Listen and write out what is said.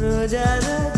Rojada.